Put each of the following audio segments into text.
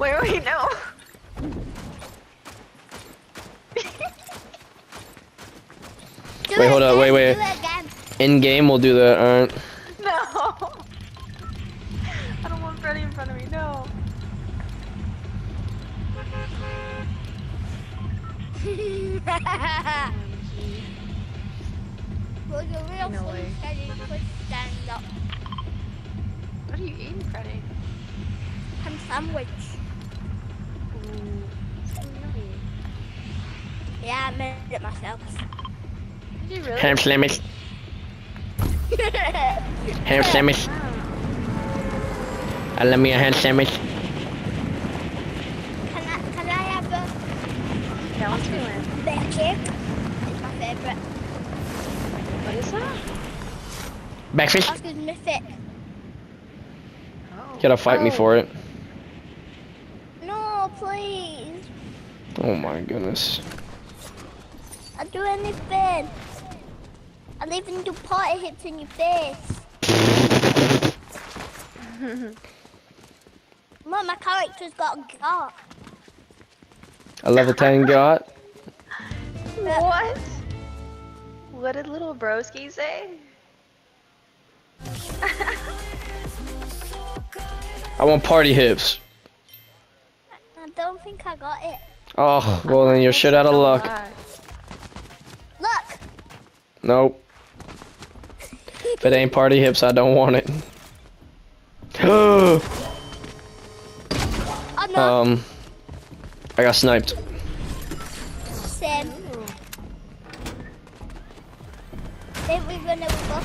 Wait, wait, no. Do Wait, hold up, wait, wait. Do it again. In game, we'll do that. Alright. No. I don't want Freddy in front of me. No. well, you're real No way. Teddy. You could stand up. What are you eating, Freddy? Ham sandwich. Ooh, so yummy. Yeah, I made it myself. Did you really? Ham sandwich. Ham sandwich. I love me a ham sandwich. Can I, can I have a Yeah, what's feeling? bit of cake? It's my favourite. What is that? Breakfast. Oscar's mythic. Oh. You gotta fight me Oh. for it. No, please. Oh my goodness. I'll do anything. I'll even do party hits in your face. Mom, my character's got a gut. A level 10 got. What? What did little broski say? I want party hips. I don't think I got it. Oh, well then you're shit out of luck. Look! Nope. If it ain't party hips, I don't want it. Oh um, I got sniped. same. Think we're gonna go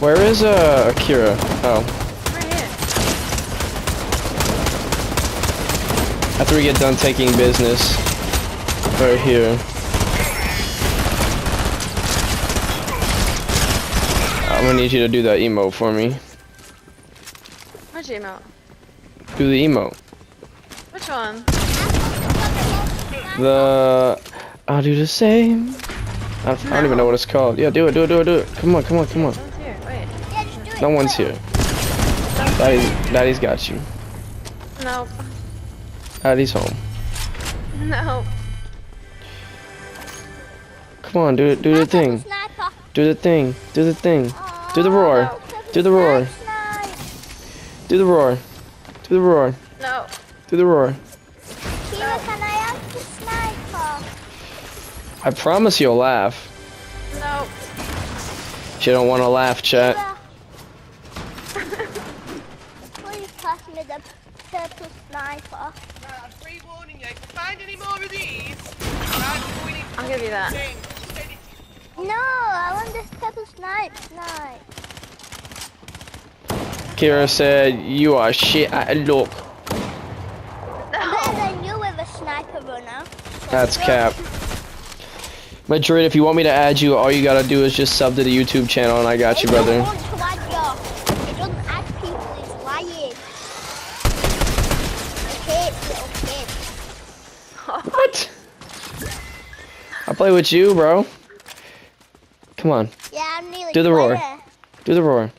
Where is uh Akira? Oh, Right here. After we get done taking business, right here. I'm gonna need you to do that emote for me. You emote? Do the emote. Which one? The I'll do the same. I, I don't even know what it's called. Yeah, do it, do it, do it, do it. Come on, come on, come on. No one's here. Wait. Yeah, just do it. No one's here. Daddy, Daddy's got you. No. Daddy's home. No. Come on, do it, do the thing. Do the thing. Do the thing. Oh, Do the roar. Do the roar. Do the roar. Do the roar. No. Do the roar. Can I have the sniper? I promise you'll laugh. No. She don't want to laugh, chat. Kira. Please pass me the purple sniper. Uh, free warning you, if you find any more of these, I'm going into I'll give you that. thing. Send it No, I want this purple snipe snipe. Kira said, you are shit at a look. Better than you with a sniper runner. That's cap. Madrid, if you want me to add you, all you gotta do is just sub to the YouTube channel and I got you, It don't brother. Play with you, bro. Come on, Yeah, I'm nearly Do the roar. there. do the roar.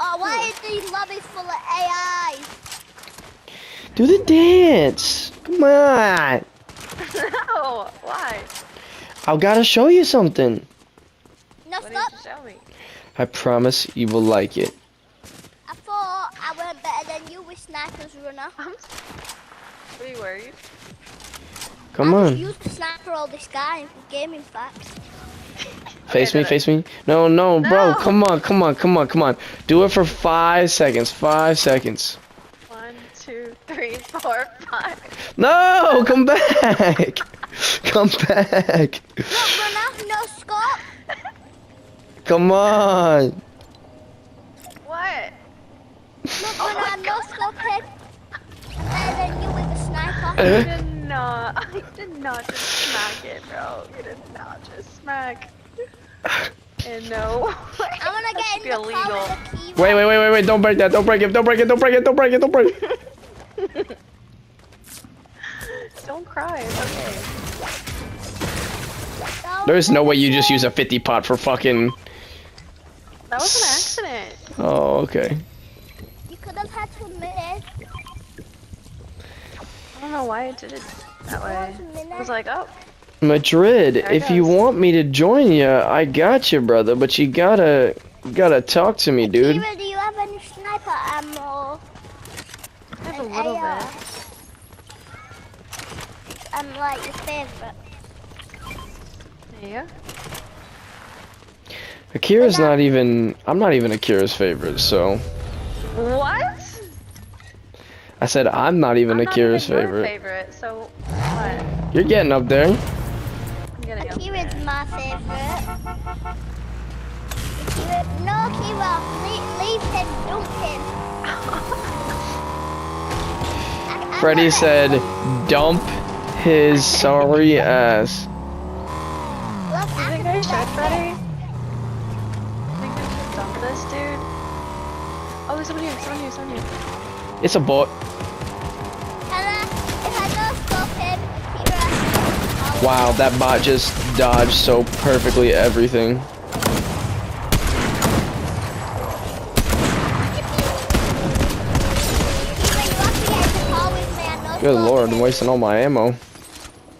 Oh, why is these lobbies full of AI? Do the dance. Come on. no. Why? I've gotta show you something. No, What stop. show me? I promise you will like it. I thought I went better than you with Sniper's Runner. I'm. Are you worried? Come I on. just used the sniper all this guy for gaming facts. Face Okay, me, no, face me. No, no, bro. No. Come on, come on, come on, come on. Do it for five seconds. Five seconds. One, two, three, four, five. No, come back. Come back. Look, Runner, no scope. Come on. What? Look, Oh Runner, no scope head. Better than you with a sniper. Uh-huh. I not. I did not just smack it, bro. You did not just smack. And no. I'm gonna get That's in the car illegal. with the key. Wait, wait, wait, wait, wait. Don't break that. Don't break it. Don't break it. Don't break it. Don't break it. Don't break it. Don't cry. It's okay. There's no way you just use a 50 pot for fucking. That was an accident. Oh, okay. You could have have had to admit it. I don't know why it did it that way. I was like, oh, Madrid, There it if you want me to join you, I got you, brother. But you gotta, you gotta talk to me, dude. Kira, do you have any sniper ammo? I have a little AR. bit. I'm like your favorite. There you go. Akira's not even. I'm not even Akira's favorite, so What? I said I'm not even I'm not even favorite. favorite. So what? You're getting up there. I'm getting up Kira's my favorite. Kira, no, Kira, leave, leave him, dump him. I- Freddy said, "Dump his sorry ass." Look, You I think I should, Freddy? too. Think I should dump this, dude? Oh, there's someone here, someone here, someone here. It's a bot. Wow, that bot just dodged so perfectly everything. You have to get in the car with me. I know Good lord, I'm wasting all my ammo.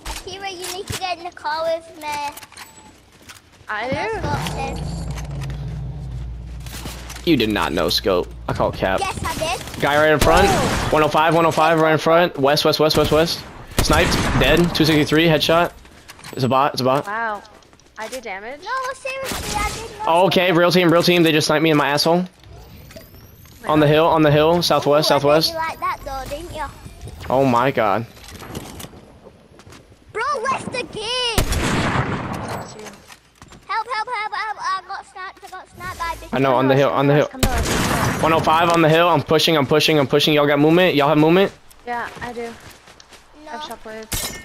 Kira, you need to get in the car with me. I do. You did not know scope. I call cap. Yes, I did. Guy right in front. 105, 105, right in front. West, west, west, west, west. Sniped. Dead. 263. Headshot. It's a bot. It's a bot. Wow. I did damage. No, seriously, I did not. Oh, okay. Real team. Real team. They just sniped me in my asshole. On the hill. On the hill. Southwest. Ooh, Southwest. You like that though, didn't you? Oh my god. Bro, left the game. Help, help, help, help. I got sniped. I got sniped by this. I know. On the hill. On the hill. Come to us, come to us. 105 on the hill. I'm pushing. I'm pushing. I'm pushing. Y'all got movement. Y'all have movement. Yeah, I do. I have No. shockwave.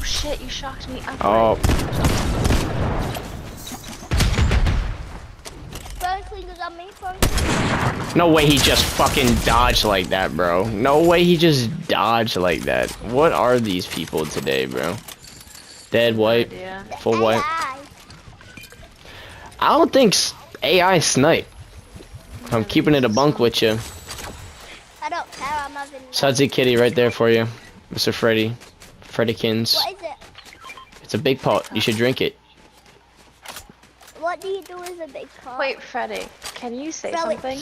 Oh, shit, you shocked me up. Oh. Franklin was on me. Franklin. No way he just fucking dodged like that, bro. No way he just dodged like that. What are these people today, bro? Dead white. Yeah. Full white. I don't think s- AI snipe. I'm keeping it a bunk with you. I don't care. I'm having. Sudsy Kitty right there for you, Mr. Freddy. Freddykins. What is it? It's a big pot. You should drink it. What do you do with a big car? Wait, Freddy, can you say Throw it. something?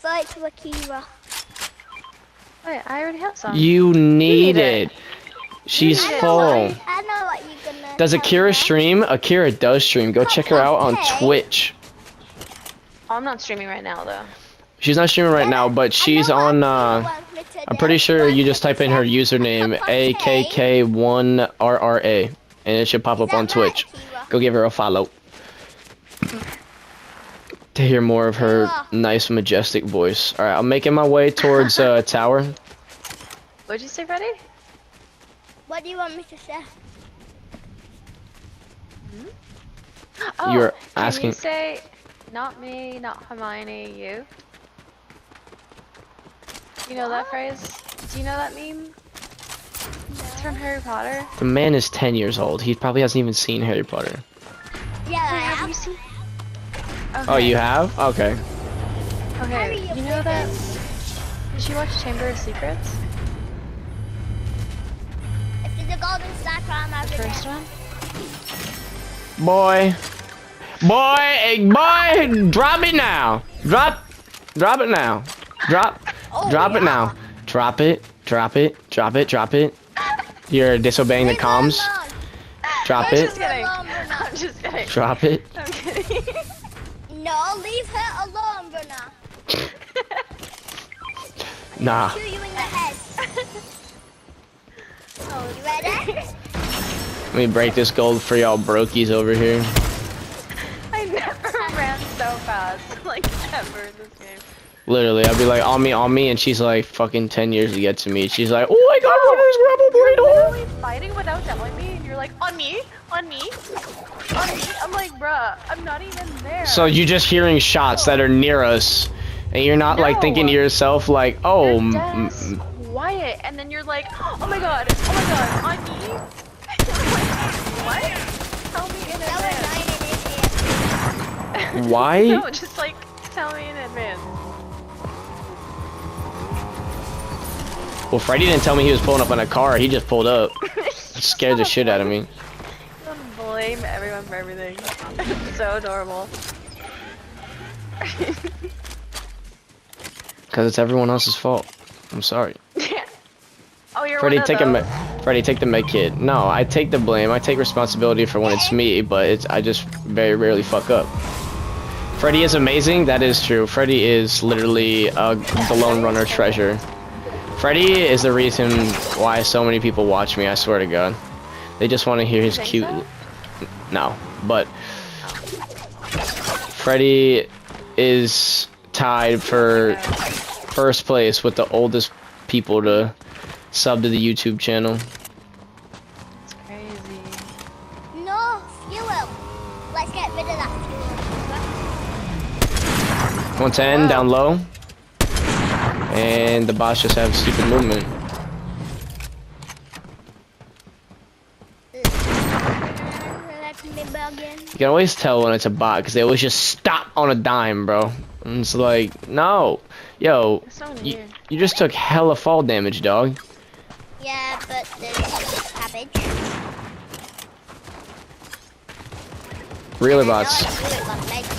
Throw it to Akira. Wait, I already have some. You need need it. it. She's need it. full. I know what you're gonna. Does Akira me. stream? Akira does stream. Go check her out on Twitch. I'm not streaming right now, though. She's not streaming right now, but she's on. Uh wants me to I'm pretty sure you just type in her username AKK1RRA, and it should pop up on Twitch. Go give her a follow. To hear more of her nice majestic voice. Alright, I'm making my way towards uh tower. What'd you say, Freddy? What do you want me to say? Oh, You're Can asking- you say, not me, not Hermione, you? You know that phrase? Do you know that meme? It's from Harry Potter. The man is 10 years old. He probably hasn't even seen Harry Potter. Yeah, I Wait, have you seen? Oh, you have? Okay. Okay, you you're know that? Did you watch Chamber of Secrets? If there's a golden sniper, I'm The first one? Boy. Boy, hey, boy, drop it now. Drop, drop it now. Drop, Oh, drop it now. Drop it, drop it, drop it, drop it. You're disobeying the comms. Drop I'm it, just kidding. I'm just kidding. drop it. I'm kidding. No, leave her alone, Bruna. Nah. Shoot you in the head. Oh, you ready? Let me break this gold for y'all brokies over here. I never ran so fast, like ever in this game. Literally, I'd be like, on me, on me, and she's like, fucking 10 years to get to me. She's like, oh, I got runner's grapple burrito. Literally fighting without telling me, and you're like, on me, on me, on me. I'm like, bruh, I'm not even there. So you're just hearing shots that are near us, and you're not like thinking to yourself like, oh, You're dead quiet, and then you're like, oh my god, oh my god, on me. what? Tell me in advance. nine in this here. why? no, just like tell me in advance. Well, Freddy didn't tell me he was pulling up in a car. He just pulled up. Scared the shit out of me. Don't blame everyone for everything. so adorable. Because it's everyone else's fault. I'm sorry. oh, you're Freddy, take a those. me- Freddy, take the med kit. No, I take the blame. I take responsibility for when it's me, but it's I just very rarely fuck up. Freddy is amazing. That is true. Freddy is literally uh, the lone runner treasure. Freddy is the reason why so many people watch me. I swear to God, they just want to hear his cute. so? No, but Freddy is tied for first place with the oldest people to sub to the YouTube channel. It's crazy. No, fuel. Let's get rid of that fuel. 110 down low. And the boss just have stupid movement. Let me begin. You can always tell when it's a bot because they always just stop on a dime, bro. And it's like, no. Yo, you, weird. you just took hella fall damage, dog. Yeah, but there's cabbage. Really I know bots. I can do it, but make it.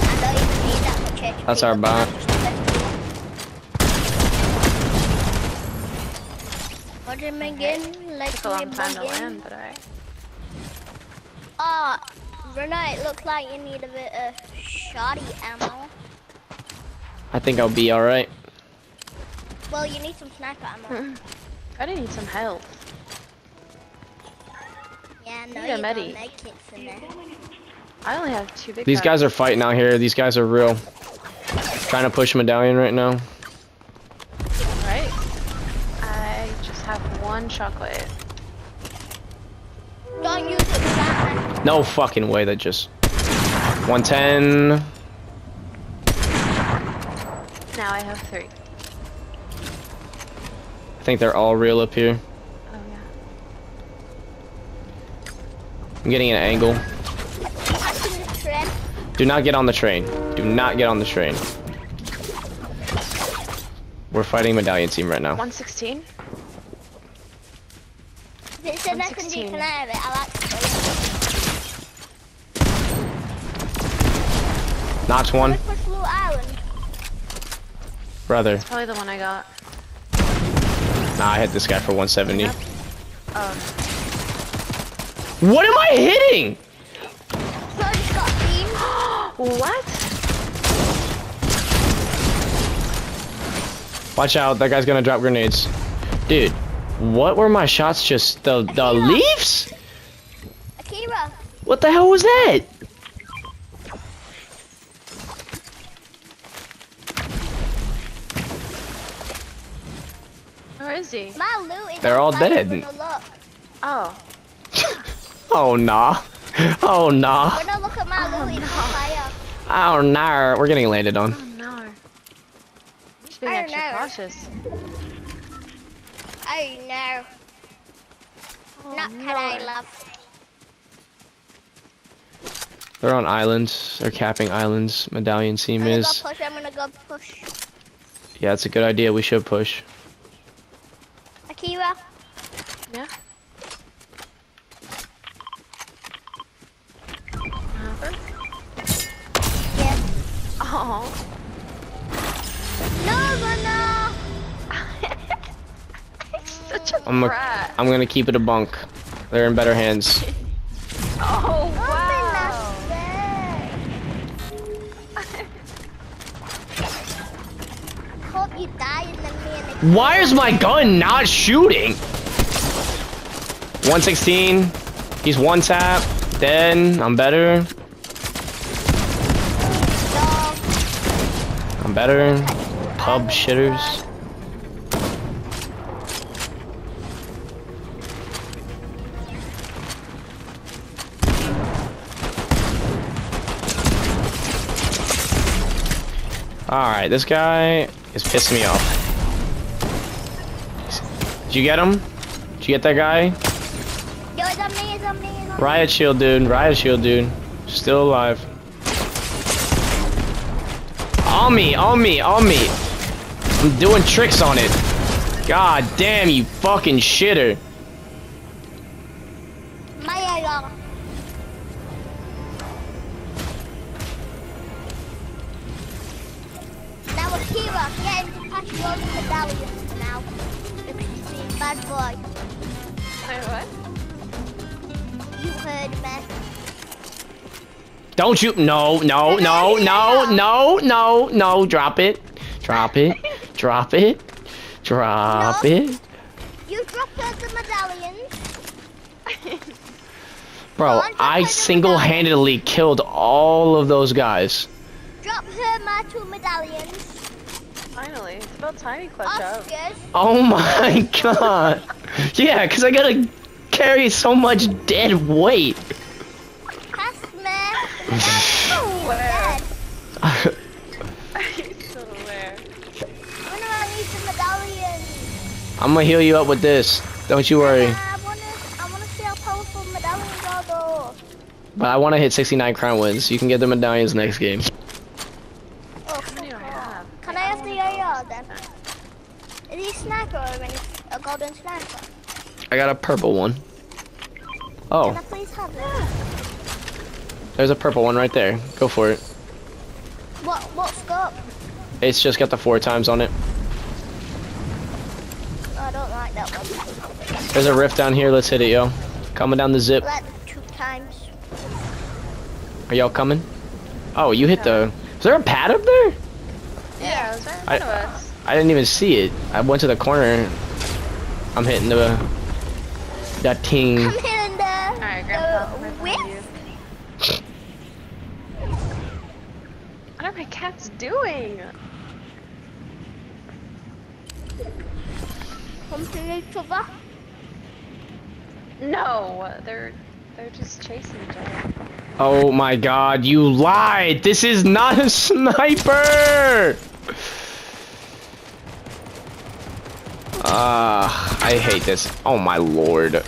I don't even need that much HP, That's our but bot. I'm just gonna. What did begin? Let Took a me long time to land, but alright. Ah, Rena, it looks like you need a bit of shoddy ammo. I think I'll be alright. Well, you need some sniper ammo. I didn't need some help. Yeah, no, Need a you don't make kits in there. I only have two big These guys are fighting out here. These guys are real. Trying to push medallion right now. Right? I just have one chocolate. Don't use it for. No fucking way that just. 110. Now I have three. I think they're all real up here. Oh yeah. I'm getting an angle. Passing the train. Do not get on the train. Do not get on the train. We're fighting medallion team right now. 116? If it's an SMG, 116. can I have it? I like it. Knocked one. Let's push Blue Island. Brother. Probably the one I got. Nah, I hit this guy for 170. Um, What am I hitting? So I just got beamed. what? Watch out, that guy's gonna drop grenades. Dude, what were my shots just the the leaves? Akira, What the hell was that? Where is he? my loot is They're all dead. Bruno, look. Oh. Oh nah. Oh nah. Bruno, look at my loot, it's on. Oh, oh nah. We're getting landed on. Oh no. Just being extra know. cautious. Oh no. Oh, Not no. today, love. They're on islands. They're capping islands. Medallion team I'm is. push, I'm gonna go push. Yeah, it's a good idea. We should push. Akira, Yeah? I'm a-. I'm gonna keep it a bunk. They're in better hands. Oh, wow. Hope you die and then me. Why is my gun not shooting? 116. He's one tap. Dead. I'm better. I'm better. Pub shitters. Alright, this guy is pissing me off. Did you get him? Did you get that guy? Yo, it's on me, it's on me, it's on. Riot shield dude, riot shield dude. Still alive. On me, on me, on me. I'm doing tricks on it. God damn, you fucking shitter. Akira, get him to pass you all the medallions now. Because he's being bad boy. Wait, what? You heard me. Don't you? No, no, no, no, no, no, no. Drop it. Drop it. Drop it. Drop No. it. You drop her the medallions. Bro, I single-handedly killed all of those guys. Drop her my two medallions. Finally, it's about time you clutch up. Oh my god. Yeah, because I gotta carry so much dead weight. Pass me. Where? I still where? When do I need the medallions? I'm gonna heal you up with this. Don't you worry. I wanna, I wanna see how powerful medallions are though. But I want to hit 69 crown wins. You can get the medallions next game. Oh, How many do I have? Can I have the AR then? Is he a sniper or a golden sniper? I got a purple one. Oh. Can Oh, I please have it? there's a purple one right there. Go for it. What, what scope? It's just got the four times on it. I don't like that one. There's a rift down here. Let's hit it, yo. Coming down the zip. I like two times. Are y'all coming? Oh, you hit the... Is there a pad up there? Yeah, it was right in I- us. I didn't even see it. I went to the corner. I'm hitting the... That ting. I'm hitting the, Alright, Grandpa, the with. What are my cats doing? Humping each other. No, they're they're just chasing each other. Oh my god, you lied! This is not a sniper! Ah, I hate this. Oh my lord. Uh.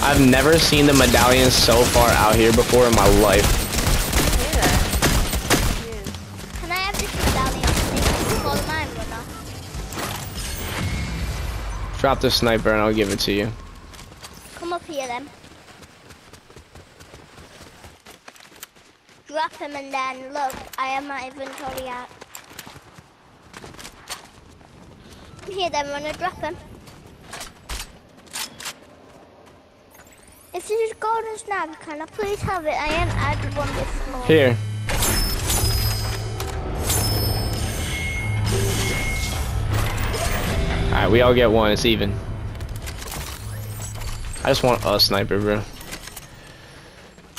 I've never seen the medallions so far out here before in my life. Drop the sniper and I'll give it to you. Come up here then. Drop him and then look, I have my inventory out. Here then, runner, drop him. If this is golden sniper, can I please have it? I am added one this morning. Here. Alright, we all get one. It's even. I just want a sniper, bro.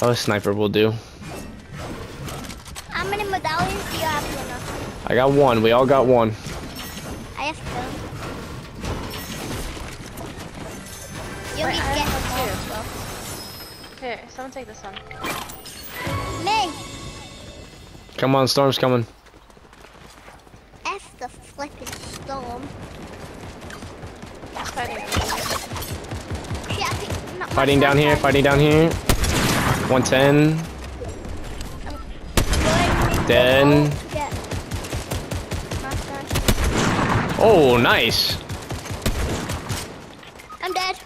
A sniper will do. How many medallions do you have, runner? I got one. We all got one. I have two. You Wait, need to get have them all. two. as well. Here, someone take this one. Me! Come on, storm's coming. F the flipping storm. It's fighting. Shit, I think- not my Fighting down here. Fighting down here. 110. Dead. to get my sniper. Oh, nice. I'm dead.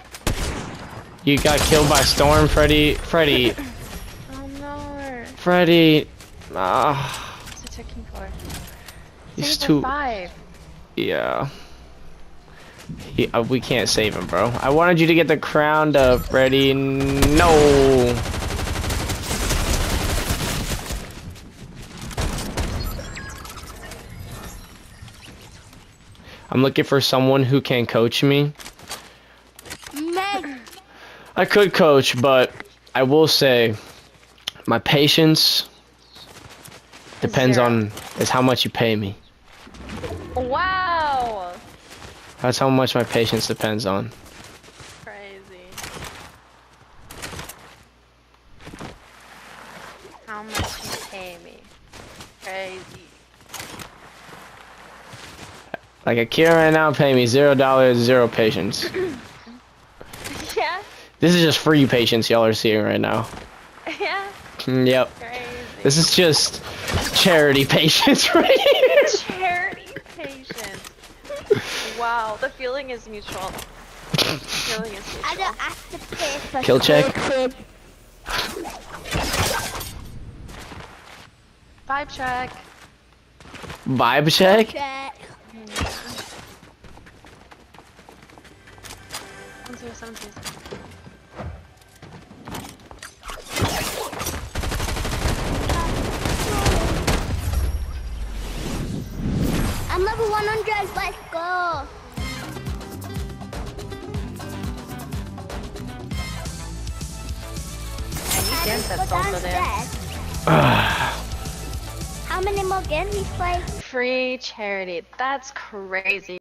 You got killed by storm, Freddy. Freddy. Oh no. Freddy. Ah, What's it taking for? the too. five. Yeah. He, uh, we can't save him, bro. I wanted you to get the crown, uh, Freddy. No. I'm looking for someone who can coach me. Meg. I could coach, but I will say my patience depends Zero. on is how much you pay me. That's how much my patience depends on. Crazy. How much you pay me. Crazy. Like Akira right now pay me zero dollars, zero patience. This is just free patience y'all are seeing right now. Yeah. Mm, yep. Crazy. This is just charity patience right here. Feeling is mutual. Feeling is I don't have to pay for Kill check. coaching. Vibe check. Vibe check? Check. One, two, seven, two. I'm level 100. Let's go. And you dance Go that's also there. How many more games we play? Free charity. That's crazy.